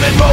rolling.